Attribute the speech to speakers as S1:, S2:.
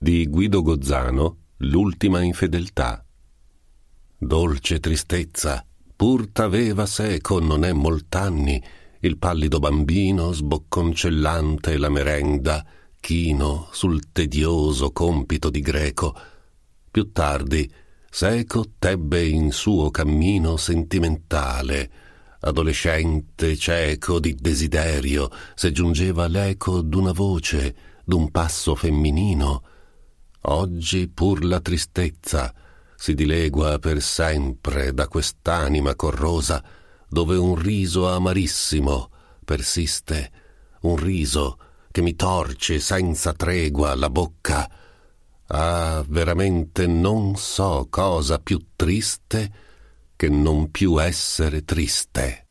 S1: di Guido Gozzano L'ultima infedeltà. Dolce tristezza, pur t'aveva seco non è molt'anni, il pallido bambino sbocconcellante la merenda, chino sul tedioso compito di greco. Più tardi, seco tebbe in suo cammino sentimentale, adolescente cieco di desiderio, se giungeva l'eco d'una voce, d'un passo femminino. Oggi pur la tristezza si dilegua per sempre da quest'anima corrosa, dove un riso amarissimo persiste, un riso che mi torce senza tregua la bocca. Ah, veramente non so cosa più triste che non più essere triste.